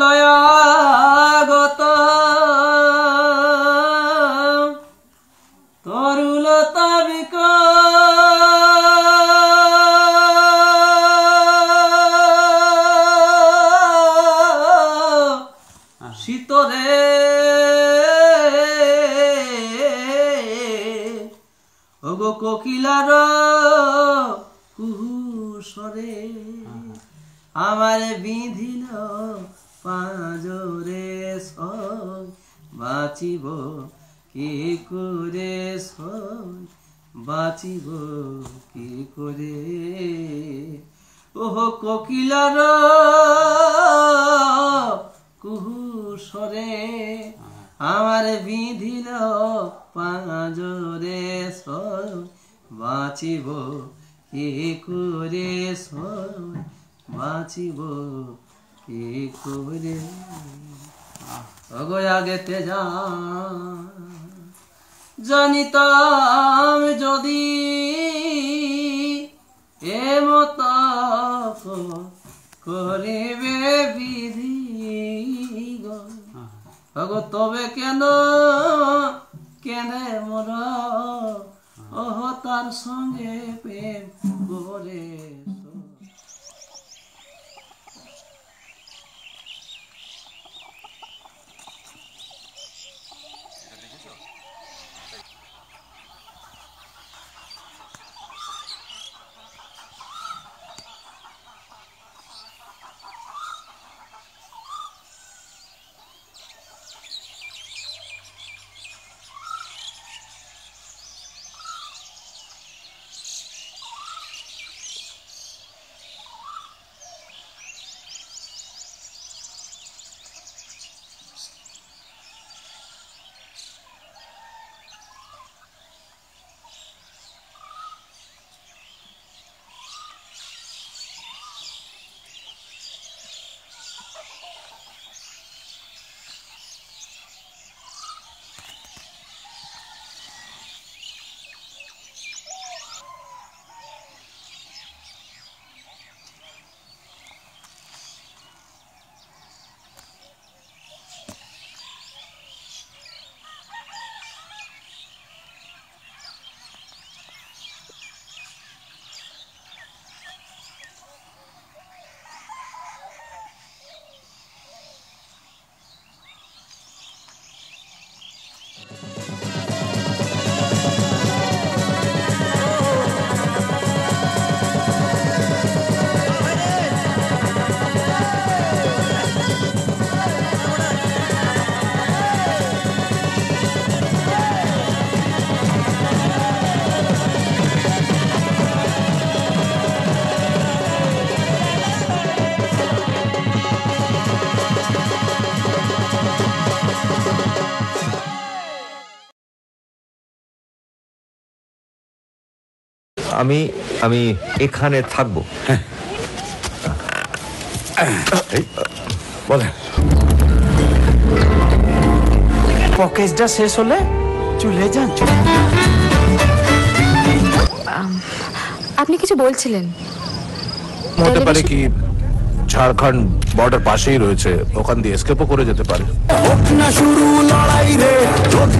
লয়াগত তরুলতা শীতরে। ওগো কোকিলার। কুহুসরে আমার বিধিল পাঁজরে সই বাঁচিব কি করে সই বাঁচিব কি করে? ওহ কোকিলার কুহুসরে আমার বিধিল পাঁজরে সই বাঁচিব কি করে বাঁচিব কি করে অগয়া গেতে যা জানিতাম যদি এমত করিবে বিধি তবে কেন, কেনে মোর ওহ তার সঙ্গে প্রেম করে আমি আমি এখানে থাকব। বলেন। প্যাকেজটা শেষ হলে চলে যান। আপনি কিছু বলছিলেন। হতে পারে কি ঝাড়খণ্ড বর্ডার পাশেই রয়েছে ওখান দিয়ে এসকেপও করে যেতে পারে। হোক না শুরু লড়াই রে রোদ্দুরে